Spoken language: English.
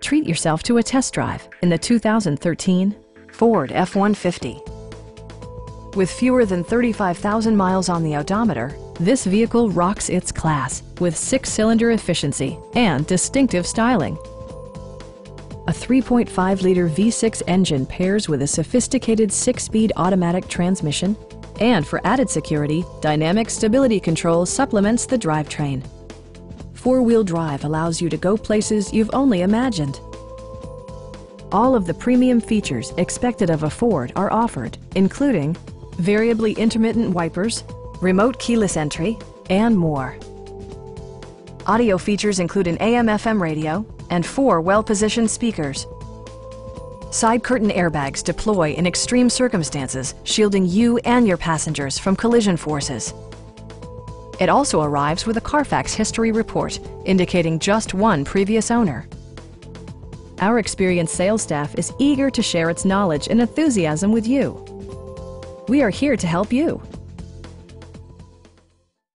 Treat yourself to a test drive in the 2013 Ford F-150. With fewer than 35,000 miles on the odometer, this vehicle rocks its class with six-cylinder efficiency and distinctive styling. A 3.5-liter V6 engine pairs with a sophisticated six-speed automatic transmission, and for added security, Dynamic Stability Control supplements the drivetrain. Four-wheel drive allows you to go places you've only imagined. All of the premium features expected of a Ford are offered, including variably intermittent wipers, remote keyless entry, and more. Audio features include an AM-FM radio and four well-positioned speakers. Side curtain airbags deploy in extreme circumstances, shielding you and your passengers from collision forces. It also arrives with a Carfax history report, indicating just one previous owner. Our experienced sales staff is eager to share its knowledge and enthusiasm with you. We are here to help you.